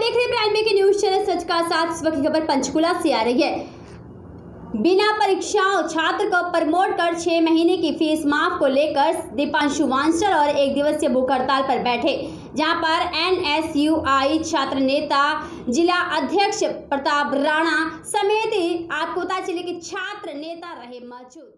देख रहे प्राइम के न्यूज़ चैनल सच का साथ। इस वक्त खबर पंचकुला से आ रही है। बिना परीक्षाओं छात्र को प्रमोट कर छह महीने की फ़ीस माफ़ को लेकर दीपांशु वांसर और एक दिवसीय भूख हड़ताल पर बैठे। जहाँ पर एनएसयूआई छात्र नेता, जिला अध्यक्ष प्रताप राणा समेत आपकोता ज़िले के छात्र नेता रहे मौजूद।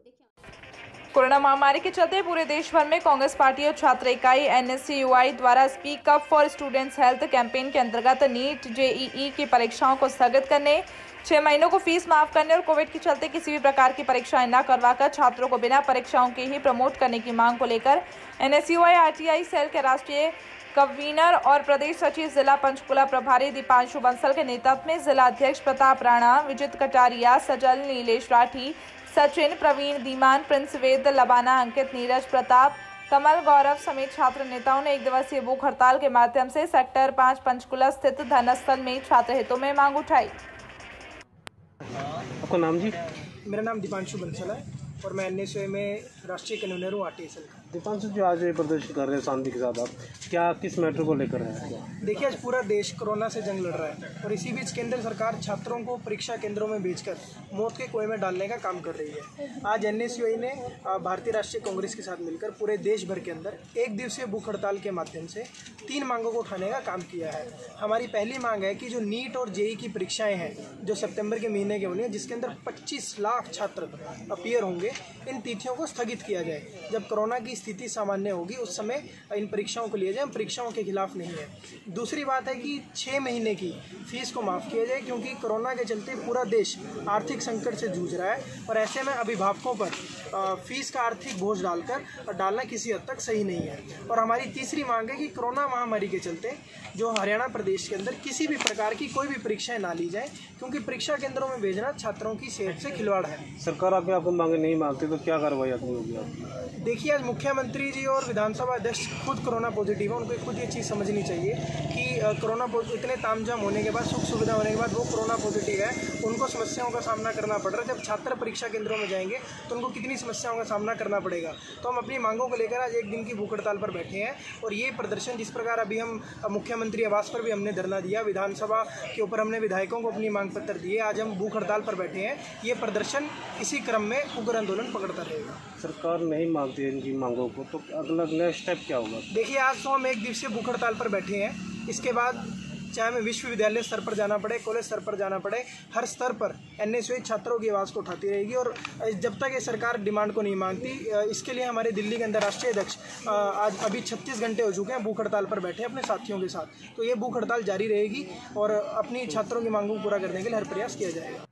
कोरोना महामारी के चलते पूरे देश भर में कांग्रेस पार्टी और छात्र इकाई एनएसयूआई द्वारा speak up for students health campaign के अंतर्गत नीट जेईई की परीक्षाओं को स्थगित करने, छह महीनों को फ़ीस माफ़ करने और कोविड के चलते किसी भी प्रकार की परीक्षाएँ न करवाकर छात्रों को बिना परीक्षाओं के ही प्रमोट करने की मांग को लेकर एनएसयूआई आरटीआई, सेल के राष्ट्रीय कन्वीनर और प्रदेश सचिव जिला पंचकुला प्रभारी दीपांशु बंसल के नेतृत्व में जिला अध्यक्ष प्रताप राणा, विजित कटारिया, सजल नीलेश राठी, सचिन प्रवीण दीमान प्रिंस वेद लबाना अंकित नीरज प्रताप कमल गौरव समेत छात्र नेताओं ने एक दिवसीय भूख हड़ताल के माध्यम से सेक्टर पाँच पंचकुला स्थित धनस्थल में छात्र हितों में मांग उठाई। आपका नाम जी? मेरा नाम दीपांशु बंसल है और मैं एन में राष्ट्रीय कन्वीनर हूँ आर टी का। दीपांशु जी आज ये प्रदर्शन कर रहे हैं शांति के साथ आप? क्या, किस मैटर को लेकर है? देखिए, आज पूरा देश कोरोना से जंग लड़ रहा है और इसी बीच केंद्र सरकार छात्रों को परीक्षा केंद्रों में भेजकर मौत के कुएँ में डालने का काम कर रही है। आज एन ने भारतीय राष्ट्रीय कांग्रेस के साथ मिलकर पूरे देश भर के अंदर एक दिवसीय भूख हड़ताल के माध्यम से तीन मांगों को उठाने का काम किया है। हमारी पहली मांग है कि जो नीट और जेई की परीक्षाएँ हैं, जो सितंबर के महीने के होनी, जिसके अंदर 25 लाख छात्र अपियर होंगे, इन तिथियों को स्थगित किया जाए। जब कोरोना की स्थिति सामान्य होगी उस समय इन परीक्षाओं को लिया जाए। हम परीक्षाओं के खिलाफ नहीं है। दूसरी बात है कि छः महीने की फ़ीस को माफ़ किया जाए क्योंकि कोरोना के चलते पूरा देश आर्थिक संकट से जूझ रहा है और ऐसे में अभिभावकों पर फ़ीस का आर्थिक बोझ डालकर डालना किसी हद तक सही नहीं है। और हमारी तीसरी मांग है कि कोरोना महामारी के चलते जो हरियाणा प्रदेश के अंदर किसी भी प्रकार की कोई भी परीक्षाएँ ना ली जाए क्योंकि परीक्षा केंद्रों में भेजना छात्रों की सेहत से खिलवाड़ है। सरकार आपके आपको मांगे नहीं मानती तो क्या कार्रवाई आपकी होगी? देखिए आज मुख्यमंत्री जी और विधानसभा अध्यक्ष खुद कोरोना पॉजिटिव है, उनको खुद ये चीज़ समझनी चाहिए कि कोरोना इतने तामझाम होने के बाद, सुख सुविधा होने के बाद वो कोरोना पॉजिटिव है, उनको समस्याओं का सामना करना पड़ रहा है। जब छात्र परीक्षा केंद्रों में जाएँगे तो उनको कितनी समस्याओं का सामना करना पड़ेगा? तो हम अपनी मांगों को लेकर आज एक दिन की भूख हड़ताल पर बैठे हैं और ये प्रदर्शन जिस प्रकार अभी हम मुख्यमंत्री आवास पर भी हमने धरना दिया, विधानसभा के ऊपर हमने विधायकों को अपनी मांग पत्र दिए, आज हम भूख हड़ताल पर बैठे हैं। ये प्रदर्शन इसी क्रम में उग्र आंदोलन पकड़ता रहेगा। सरकार नहीं मानती है इनकी मांगों को तो अगला नेक्स्ट स्टेप क्या होगा? देखिए, आज तो हम एक दिवसीय भूख हड़ताल पर बैठे हैं। इसके बाद चाहे हमें विश्वविद्यालय स्तर पर जाना पड़े, कॉलेज स्तर पर जाना पड़े, हर स्तर पर एन छात्रों की आवाज़ को उठाती रहेगी और जब तक ये सरकार डिमांड को नहीं मांगती इसके लिए हमारे दिल्ली के अंदर राष्ट्रीय अध्यक्ष आज अभी छत्तीस घंटे हो चुके हैं भूख हड़ताल पर बैठे अपने साथियों के साथ। तो ये भूख हड़ताल जारी रहेगी और अपनी छात्रों की मांगों को पूरा करने के लिए हर प्रयास किया जाएगा।